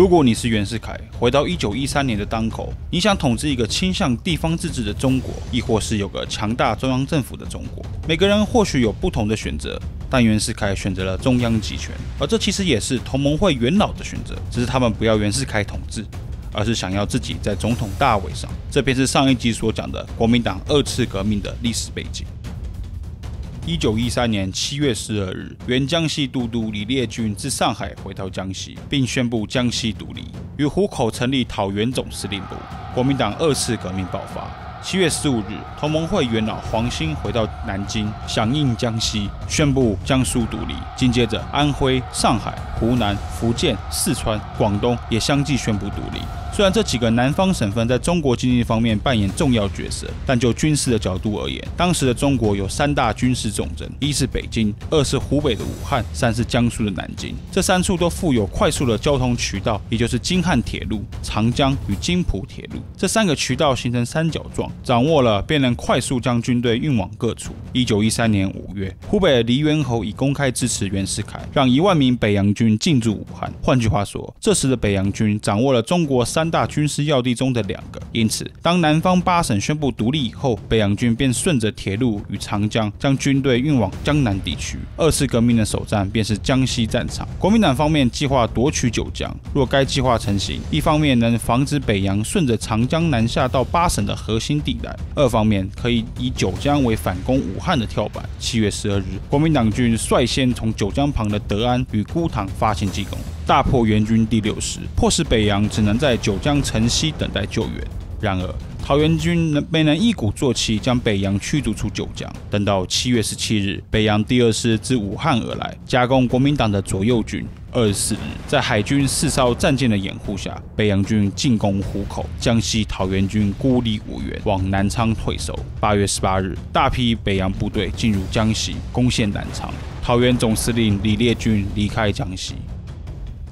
如果你是袁世凯，回到一九一三年的当口，你想统治一个倾向地方自治的中国，亦或是有个强大中央政府的中国？每个人或许有不同的选择，但袁世凯选择了中央集权，而这其实也是同盟会元老的选择，只是他们不要袁世凯统治。而是想要自己在总统大位上，这便是上一集所讲的国民党二次革命的历史背景。一九一三年七月十二日，原江西都督李烈钧自上海回到江西，并宣布江西独立，与湖口成立讨袁总司令部。国民党二次革命爆发。七月十五日，同盟会元老黄兴回到南京，响应江西，宣布江苏独立。紧接着，安徽、上海、湖南、福建、四川、广东也相继宣布独立。虽然这几个南方省份在中国经济方面扮演重要角色，但就军事的角度而言，当时的中国有三大军事重镇：一是北京，二是湖北的武汉，三是江苏的南京。这三处都富有快速的交通渠道，也就是京汉铁路、长江与津浦铁路。这三个渠道形成三角状，掌握了便能快速将军队运往各处。一九一三年五月，湖北的黎元侯已公开支持袁世凯，让一万名北洋军进驻武汉。换句话说，这时的北洋军掌握了中国三。大军事要地中的两个，因此当南方八省宣布独立以后，北洋军便顺着铁路与长江将军队运往江南地区。二次革命的首战便是江西战场。国民党方面计划夺取九江，若该计划成型，一方面能防止北洋顺着长江南下到八省的核心地带，二方面可以以九江为反攻武汉的跳板。七月十二日，国民党军率先从九江旁的德安与孤塘发起进攻。大破援军第六师，迫使北洋只能在九九江城西等待救援。然而，桃园军能没能一鼓作气将北洋驱逐出九江。等到七月十七日，北洋第二师自武汉而来，加攻国民党的左右军。二十四日，在海军四艘战舰的掩护下，北洋军进攻湖口，江西桃园军孤立无援，往南昌退守。八月十八日，大批北洋部队进入江西，攻陷南昌。桃园总司令李烈钧离开江西。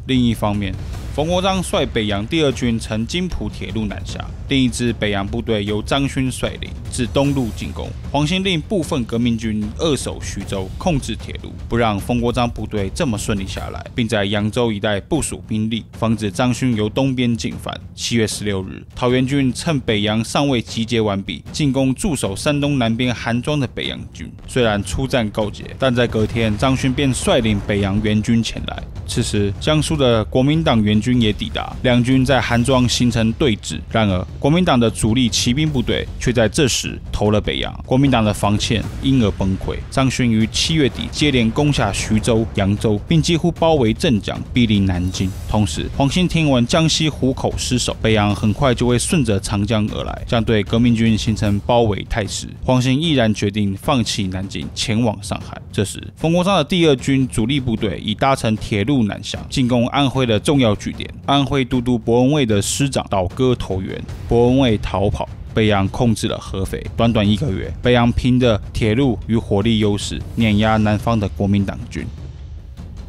另一方面，冯国璋率北洋第二军乘津浦铁路南下，另一支北洋部队由张勋率领。自东路进攻。黄兴令部分革命军扼守徐州，控制铁路，不让冯国璋部队这么顺利下来，并在扬州一带部署兵力，防止张勋由东边进犯。七月十六日，桃园军趁北洋尚未集结完毕，进攻驻守山东南边韩庄的北洋军。虽然初战告捷，但在隔天，张勋便率领北洋援军前来。此时，江苏的国民党援军也抵达，两军在韩庄形成对峙。然而，国民党的主力骑兵部队却在这时投了北洋，国民党的防线因而崩溃。张勋于七月底接连攻下徐州、扬州，并几乎包围镇江，逼临南京。同时，黄兴听闻江西湖口失守，北洋很快就会顺着长江而来，将对革命军形成包围态势。黄兴毅然决定放弃南京，前往上海。这时，冯国璋的第二军主力部队已搭乘铁路。南下进攻安徽的重要据点，安徽都督博文蔚的师长倒戈投援，博文蔚逃跑，北洋控制了合肥。短短一个月，北洋凭着铁路与火力优势碾压南方的国民党军。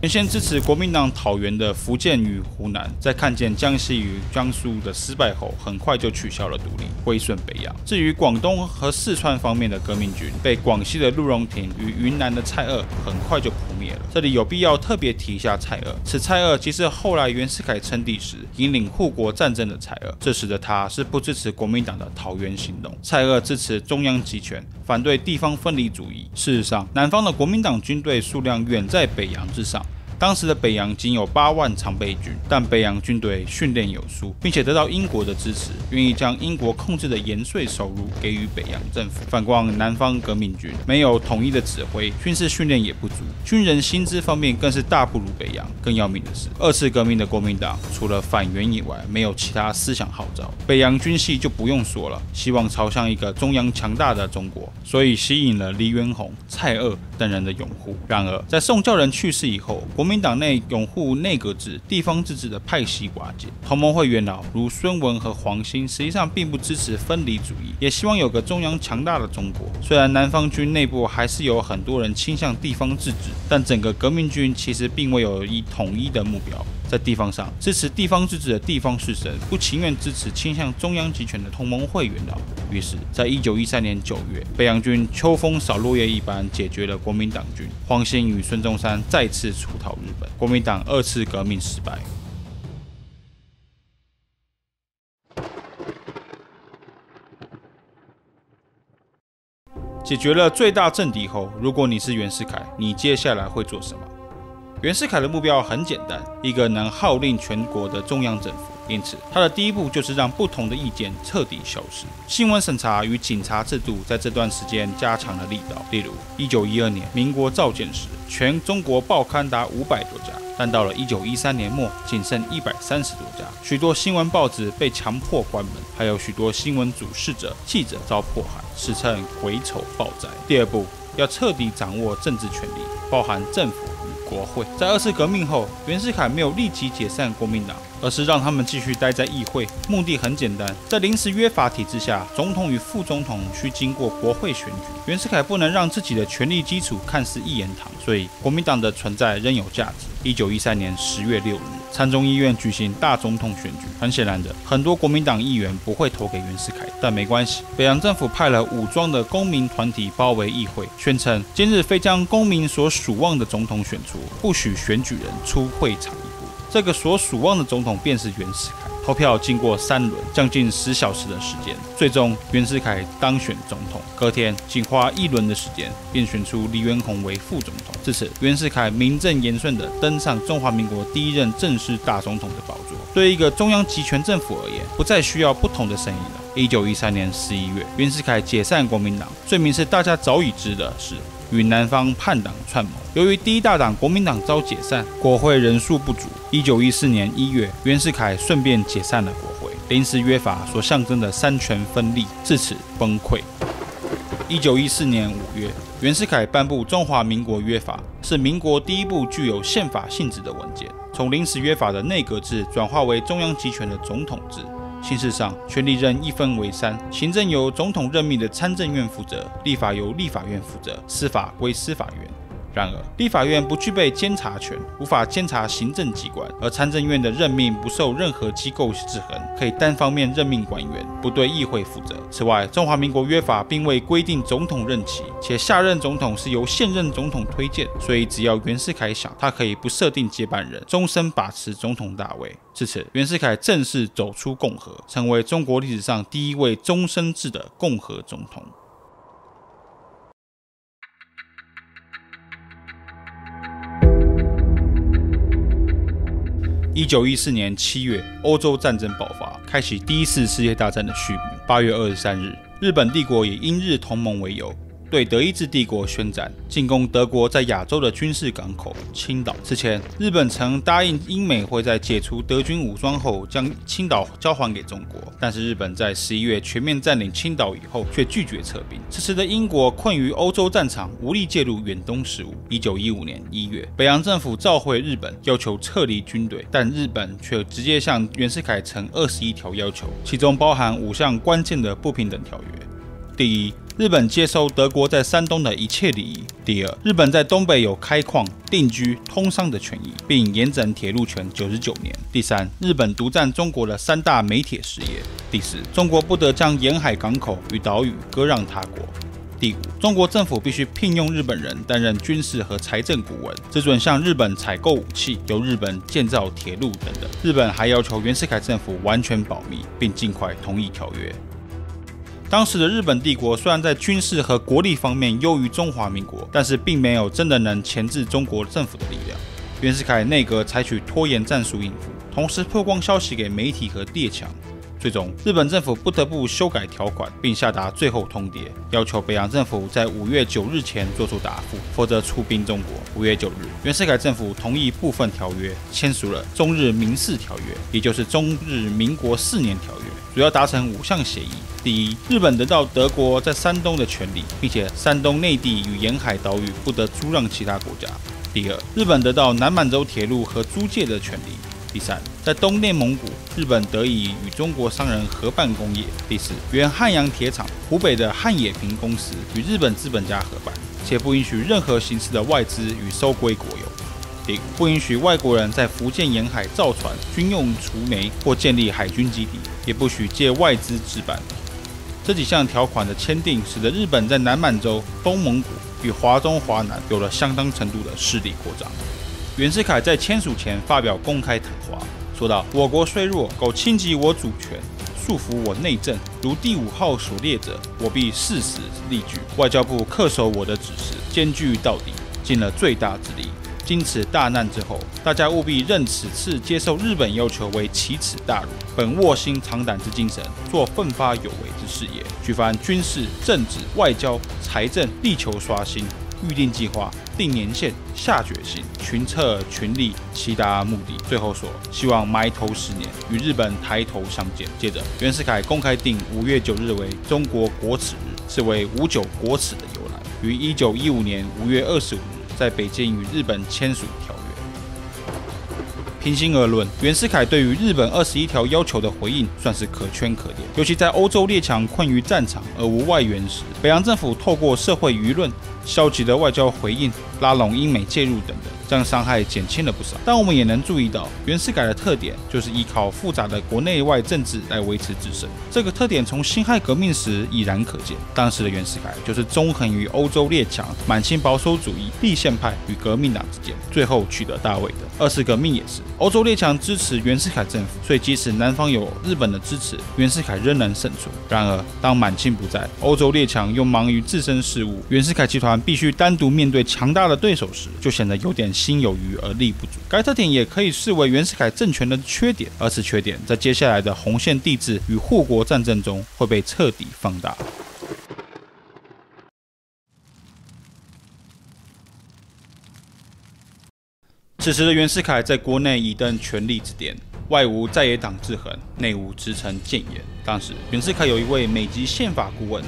原先支持国民党讨袁的福建与湖南，在看见江西与江苏的失败后，很快就取消了独立，归顺北洋。至于广东和四川方面的革命军，被广西的陆荣廷与云南的蔡锷很快就扑灭了。这里有必要特别提一下蔡锷，此蔡锷即是后来袁世凯称帝时引领护国战争的蔡锷。这时的他是不支持国民党的桃园行动，蔡锷支持中央集权，反对地方分离主义。事实上，南方的国民党军队数量远在北洋之上。当时的北洋仅有八万常备军，但北洋军队训练有素，并且得到英国的支持，愿意将英国控制的盐税收入给予北洋政府。反观南方革命军，没有统一的指挥，军事训练也不足，军人薪资方面更是大不如北洋。更要命的是，二次革命的国民党除了反袁以外，没有其他思想号召。北洋军系就不用说了，希望朝向一个中央强大的中国，所以吸引了黎元洪、蔡锷等人的拥护。然而，在宋教仁去世以后，国民党内拥护内阁制、地方自治的派系瓦解，同盟会元老如孙文和黄兴，实际上并不支持分离主义，也希望有个中央强大的中国。虽然南方军内部还是有很多人倾向地方自治，但整个革命军其实并未有一统一的目标。在地方上支持地方自治的地方士绅，不情愿支持倾向中央集权的同盟会元老。于是，在一九一三年九月，北洋军秋风扫落叶一般解决了国民党军，黄兴与孙中山再次出逃日本，国民党二次革命失败。解决了最大政敌后，如果你是袁世凯，你接下来会做什么？袁世凯的目标很简单，一个能号令全国的中央政府。因此，他的第一步就是让不同的意见彻底消失。新闻审查与警察制度在这段时间加强了力道。例如，一九一二年民国造建时，全中国报刊达五百多家，但到了一九一三年末，仅剩一百三十多家。许多新闻报纸被强迫关门，还有许多新闻主事者、记者遭迫害，史称“鬼丑报灾”。第二步，要彻底掌握政治权力，包含政府。国会在二次革命后，袁世凯没有立即解散国民党，而是让他们继续待在议会。目的很简单，在临时约法体制下，总统与副总统需经过国会选举。袁世凯不能让自己的权力基础看似一言堂，所以国民党的存在仍有价值。一九一三年十月六日，参众议院举行大总统选举。很显然的，很多国民党议员不会投给袁世凯，但没关系。北洋政府派了武装的公民团体包围议会，宣称今日非将公民所属望的总统选出，不许选举人出会场一步。这个所属望的总统便是袁世凯。投票经过三轮，将近十小时的时间，最终袁世凯当选总统。隔天，仅花一轮的时间，便选出李元洪为副总统。至此，袁世凯名正言顺地登上中华民国第一任正式大总统的宝座。对于一个中央集权政府而言，不再需要不同的声音了。一九一三年十一月，袁世凯解散国民党，罪名是大家早已知的事。与南方叛党串谋。由于第一大党国民党遭解散，国会人数不足。一九一四年一月，袁世凯顺便解散了国会，临时约法所象征的三权分立至此崩溃。一九一四年五月，袁世凯颁布《中华民国约法》，是民国第一部具有宪法性质的文件，从临时约法的内阁制转化为中央集权的总统制。形式上，权力任一分为三：行政由总统任命的参政院负责，立法由立法院负责，司法归司法院。然而，立法院不具备监察权，无法监察行政机关；而参政院的任命不受任何机构制衡，可以单方面任命官员，不对议会负责。此外，中华民国约法并未规定总统任期，且下任总统是由现任总统推荐，所以只要袁世凯想，他可以不设定接班人，终身把持总统大位。至此，袁世凯正式走出共和，成为中国历史上第一位终身制的共和总统。一九一四年七月，欧洲战争爆发，开启第一次世界大战的序幕。八月二十三日，日本帝国以英日同盟为由。对德意志帝国宣战，进攻德国在亚洲的军事港口青岛。此前，日本曾答应英美会在解除德军武装后将青岛交还给中国，但是日本在十一月全面占领青岛以后却拒绝撤兵。此时的英国困于欧洲战场，无力介入远东事务。一九一五年一月，北洋政府召回日本，要求撤离军队，但日本却直接向袁世凯呈二十一条要求，其中包含五项关键的不平等条约。第一，日本接收德国在山东的一切利益。第二，日本在东北有开矿、定居、通商的权益，并延展铁路权九十九年。第三，日本独占中国的三大煤铁事业。第四，中国不得将沿海港口与岛屿割让他国。第五，中国政府必须聘用日本人担任军事和财政顾问，只准向日本采购武器，由日本建造铁路等等。日本还要求袁世凯政府完全保密，并尽快同意条约。当时的日本帝国虽然在军事和国力方面优于中华民国，但是并没有真的能钳制中国政府的力量。袁世凯内阁采取拖延战术应付，同时曝光消息给媒体和列强。最终，日本政府不得不修改条款，并下达最后通牒，要求北洋政府在五月九日前作出答复，否则出兵中国。五月九日，袁世凯政府同意部分条约，签署了《中日民事条约》，也就是中日民国四年条约，主要达成五项协议。第一，日本得到德国在山东的权利，并且山东内地与沿海岛屿不得租让其他国家。第二，日本得到南满洲铁路和租界的权利。第三，在东内蒙古，日本得以与中国商人合办工业。第四，原汉阳铁厂湖北的汉冶平公司与日本资本家合办，且不允许任何形式的外资与收归国有。第五，不允许外国人在福建沿海造船、军用储煤或建立海军基地，也不许借外资置办。这几项条款的签订，使得日本在南满洲、东蒙古与华中、华南有了相当程度的势力扩张。袁世凯在签署前发表公开谈话，说道：“我国虽弱，苟侵及我主权，束缚我内政，如第五号所列者，我必誓死力拒。外交部恪守我的指示，坚决到底，尽了最大之力。经此大难之后，大家务必认此次接受日本要求为奇耻大辱。本卧薪尝胆之精神，做奋发有为之事业，举凡军事、政治、外交、财政，力求刷新。预定计划、定年限、下决心、群策群力，其达目的。最后说，希望埋头十年，与日本抬头相见。接着，袁世凯公开定五月九日为中国国耻日，是为五九国耻的由来。于一九一五年五月二十五日。在北京与日本签署条约。平心而论，袁世凯对于日本二十一条要求的回应算是可圈可点。尤其在欧洲列强困于战场而无外援时，北洋政府透过社会舆论、消极的外交回应、拉拢英美介入等等。这样伤害减轻了不少，但我们也能注意到，袁世凯的特点就是依靠复杂的国内外政治来维持自身。这个特点从辛亥革命时已然可见。当时的袁世凯就是纵横于欧洲列强、满清保守主义、立宪派与革命党之间，最后取得大位的。二次革命也是，欧洲列强支持袁世凯政府，所以即使南方有日本的支持，袁世凯仍然胜出。然而，当满清不在，欧洲列强又忙于自身事务，袁世凯集团必须单独面对强大的对手时，就显得有点。心有余而力不足，该特点也可以视为袁世凯政权的缺点，而此缺点在接下来的红线地质与护国战争中会被彻底放大。此时的袁世凯在国内已登权力之巅，外无在野党制衡，内无支撑谏言。当时袁世凯有一位美籍宪法顾问。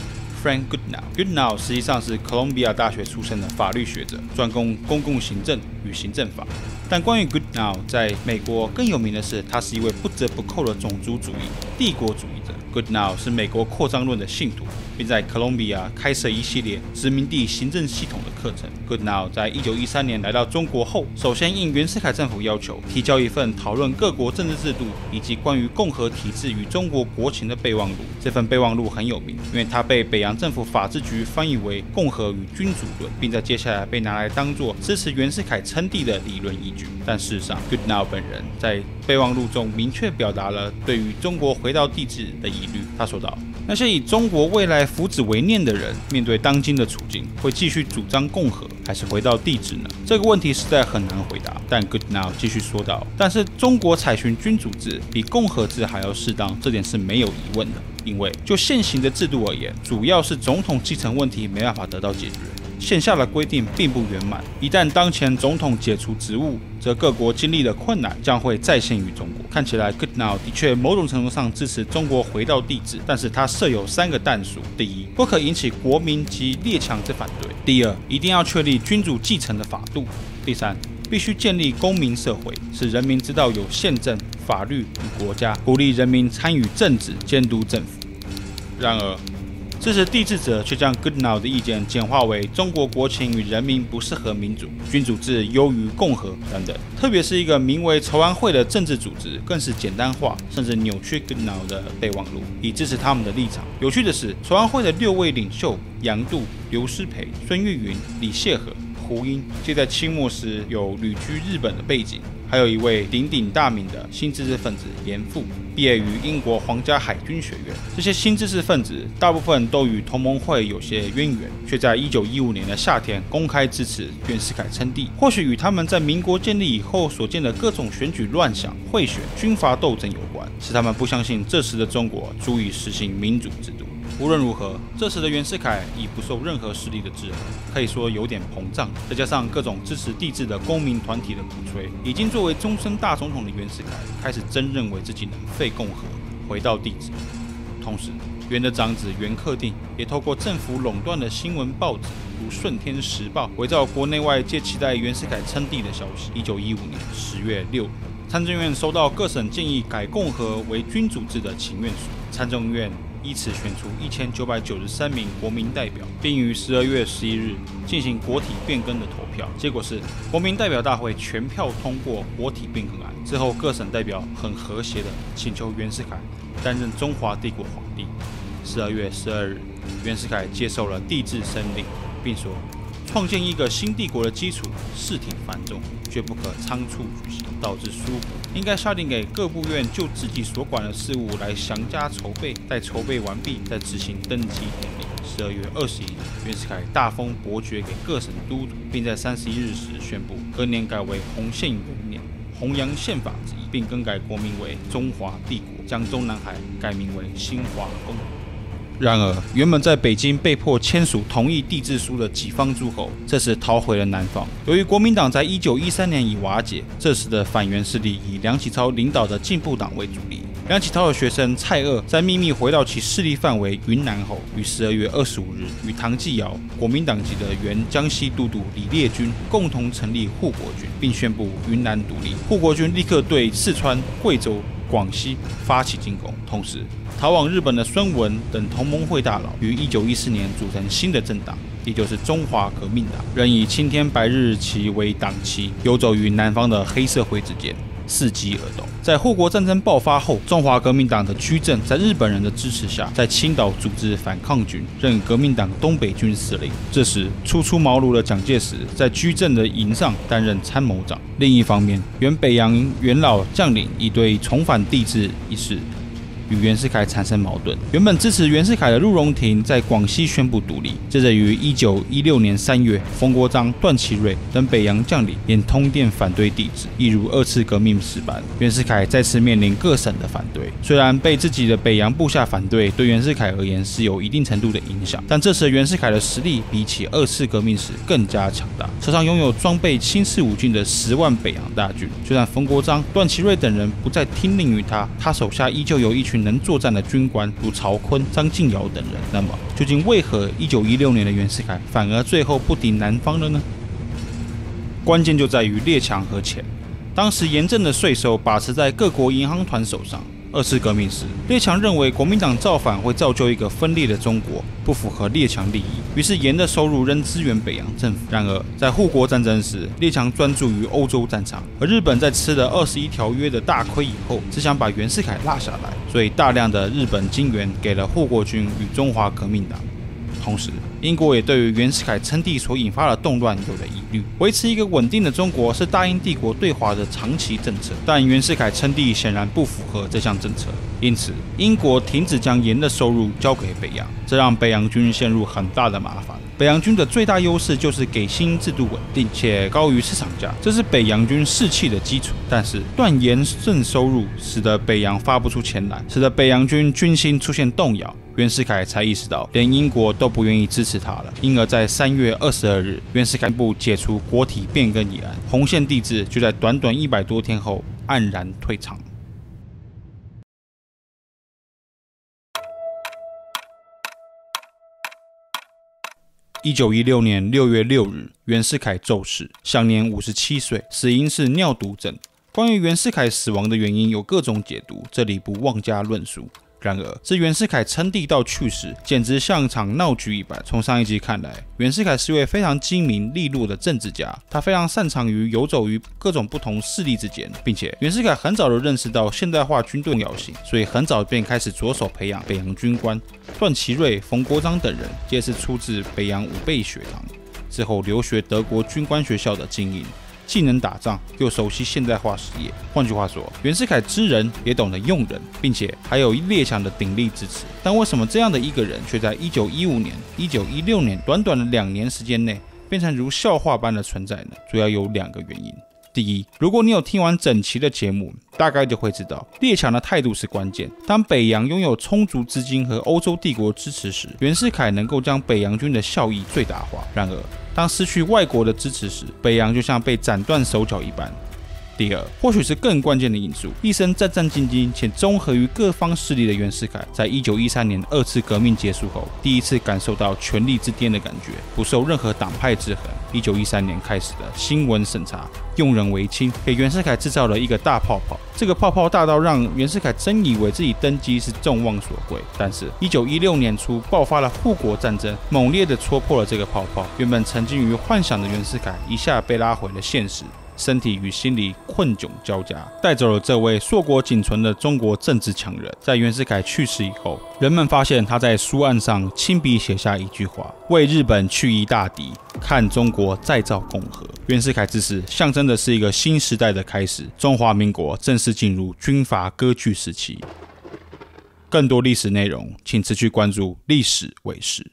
Frank Goodnow，Goodnow 实际上是哥伦比亚大学出身的法律学者，专攻公共行政与行政法。但关于 Goodnow，在美国更有名的是，他是一位不折不扣的种族主义、帝国主义者。Goodnow 是美国扩张论的信徒。并在哥伦比亚开设一系列殖民地行政系统的课程。Goodnow 在一九一三年来到中国后，首先应袁世凯政府要求，提交一份讨论各国政治制度以及关于共和体制与中国国情的备忘录。这份备忘录很有名，因为它被北洋政府法制局翻译为《共和与君主论》，并在接下来被拿来当做支持袁世凯称帝的理论依据。但事实上，Goodnow 本人在备忘录中明确表达了对于中国回到帝制的疑虑。他说道。那些以中国未来福祉为念的人，面对当今的处境，会继续主张共和，还是回到帝制呢？这个问题实在很难回答。但 Goodnow 继续说道：“但是中国采取君主制比共和制还要适当，这点是没有疑问的。因为就现行的制度而言，主要是总统继承问题没办法得到解决。”线下的规定并不圆满，一旦当前总统解除职务，则各国经历的困难将会再现于中国。看起来，Goodnow 的确某种程度上支持中国回到帝制，但是他设有三个但书：第一，不可引起国民及列强之反对；第二，一定要确立君主继承的法度；第三，必须建立公民社会，使人民知道有宪政、法律与国家，鼓励人民参与政治，监督政府。然而，支持帝制者却将 Goodnow 的意见简化为中国国情与人民不适合民主，君主制优于共和等等。特别是一个名为筹安会的政治组织，更是简单化甚至扭曲 Goodnow 的备忘录，以支持他们的立场。有趣的是，筹安会的六位领袖杨度、刘师培、孙玉云、李谢和、胡英，皆在清末时有旅居日本的背景。还有一位鼎鼎大名的新知识分子严复，毕业于英国皇家海军学院。这些新知识分子大部分都与同盟会有些渊源，却在一九一五年的夏天公开支持袁世凯称帝。或许与他们在民国建立以后所见的各种选举乱象、贿选、军阀斗争有关，使他们不相信这时的中国足以实行民主制度。无论如何，这时的袁世凯已不受任何势力的制衡，可以说有点膨胀。再加上各种支持帝制的公民团体的鼓吹，已经作为终身大总统的袁世凯开始真认为自己能废共和，回到帝制。同时，袁的长子袁克定也透过政府垄断的新闻报纸，如《顺天时报》，伪造国内外皆期待袁世凯称帝的消息。一九一五年十月六日，参政院收到各省建议改共和为君主制的请愿书，参政院。依次选出一千九百九十三名国民代表，并于十二月十一日进行国体变更的投票。结果是国民代表大会全票通过国体变更案。之后各省代表很和谐的请求袁世凯担任中华帝国皇帝。十二月十二日，袁世凯接受了帝制申令，并说：“创建一个新帝国的基础，事挺繁重，绝不可仓促举行，导致疏忽。应该下令给各部院就自己所管的事务来详加筹备，待筹备完毕再执行登基典礼。十二月二十一日，袁世凯大封伯爵给各省都督，并在三十一日时宣布，隔年改为洪宪元年，弘扬宪法之意，并更改国名为中华帝国，将中南海改名为新华公国。然而，原本在北京被迫签署同意地质书的几方诸侯，这时逃回了南方。由于国民党在一九一三年已瓦解，这时的反袁势力以梁启超领导的进步党为主力。梁启超的学生蔡锷在秘密回到其势力范围云南后，于十二月二十五日与唐继尧、国民党籍的原江西都督李烈钧共同成立护国军，并宣布云南独立。护国军立刻对四川、贵州。广西发起进攻，同时逃往日本的孙文等同盟会大佬于1914年组成新的政党，也就是中华革命党，仍以青天白日旗为党旗，游走于南方的黑社会之间。伺机而动。在护国战争爆发后，中华革命党的居正在日本人的支持下，在青岛组织反抗军，任革命党东北军司令。这时，初出茅庐的蒋介石在居正的营上担任参谋长。另一方面，原北洋元老将领已对重返帝制一事。与袁世凯产生矛盾。原本支持袁世凯的陆荣廷在广西宣布独立，接着于一九一六年三月，冯国璋、段祺瑞等北洋将领也通电反对帝制，一如二次革命时般，袁世凯再次面临各省的反对。虽然被自己的北洋部下反对，对袁世凯而言是有一定程度的影响，但这时袁世凯的实力比起二次革命时更加强大，手上拥有装备轻式武军的十万北洋大军。就算冯国璋、段祺瑞等人不再听令于他，他手下依旧有一群。能作战的军官如曹锟、张敬尧等人，那么究竟为何一九一六年的袁世凯反而最后不敌南方了呢？关键就在于列强和钱。当时严正的税收把持在各国银行团手上。二次革命时，列强认为国民党造反会造就一个分裂的中国，不符合列强利益，于是盐的收入仍支援北洋政府。然而，在护国战争时，列强专注于欧洲战场，而日本在吃了二十一条约的大亏以后，只想把袁世凯拉下来，所以大量的日本金元给了护国军与中华革命党。同时，英国也对于袁世凯称帝所引发的动乱有了疑虑。维持一个稳定的中国是大英帝国对华的长期政策，但袁世凯称帝显然不符合这项政策，因此英国停止将盐的收入交给北洋，这让北洋军陷入很大的麻烦。北洋军的最大优势就是给薪制度稳定且高于市场价，这是北洋军士气的基础。但是断盐正收入使得北洋发不出钱来，使得北洋军军心出现动摇。袁世凯才意识到，连英国都不愿意支持他了，因而，在三月二十二日，袁世凯宣布解除国体变更议案，红线帝制就在短短一百多天后黯然退场。一九一六年六月六日，袁世凯骤逝，享年五十七岁，死因是尿毒症。关于袁世凯死亡的原因，有各种解读，这里不妄加论述。然而，自袁世凯称帝到去世，简直像一场闹剧一般。从上一集看来，袁世凯是位非常精明利落的政治家，他非常擅长于游走于各种不同势力之间，并且袁世凯很早就认识到现代化军队重要性，所以很早便开始着手培养北洋军官。段祺瑞、冯国璋等人皆是出自北洋武备学堂，之后留学德国军官学校的精英。既能打仗，又熟悉现代化事业。换句话说，袁世凯知人也懂得用人，并且还有列强的鼎力支持。但为什么这样的一个人，却在一九一五年、一九一六年短短的两年时间内，变成如笑话般的存在呢？主要有两个原因。第一，如果你有听完整期的节目，大概就会知道列强的态度是关键。当北洋拥有充足资金和欧洲帝国支持时，袁世凯能够将北洋军的效益最大化。然而，当失去外国的支持时，北洋就像被斩断手脚一般。第二，或许是更关键的因素，一生战战兢兢且综合于各方势力的袁世凯，在一九一三年二次革命结束后，第一次感受到权力之巅的感觉，不受任何党派制衡。一九一三年开始的新闻审查，用人为亲，给袁世凯制造了一个大泡泡。这个泡泡大到让袁世凯真以为自己登基是众望所归。但是，一九一六年初爆发了护国战争，猛烈地戳破了这个泡泡。原本沉浸于幻想的袁世凯，一下被拉回了现实。身体与心理困窘交加，带走了这位硕果仅存的中国政治强人。在袁世凯去世以后，人们发现他在书案上亲笔写下一句话：“为日本去一大敌，看中国再造共和。”袁世凯之死象征的是一个新时代的开始，中华民国正式进入军阀割据时期。更多历史内容，请持续关注历史卫视。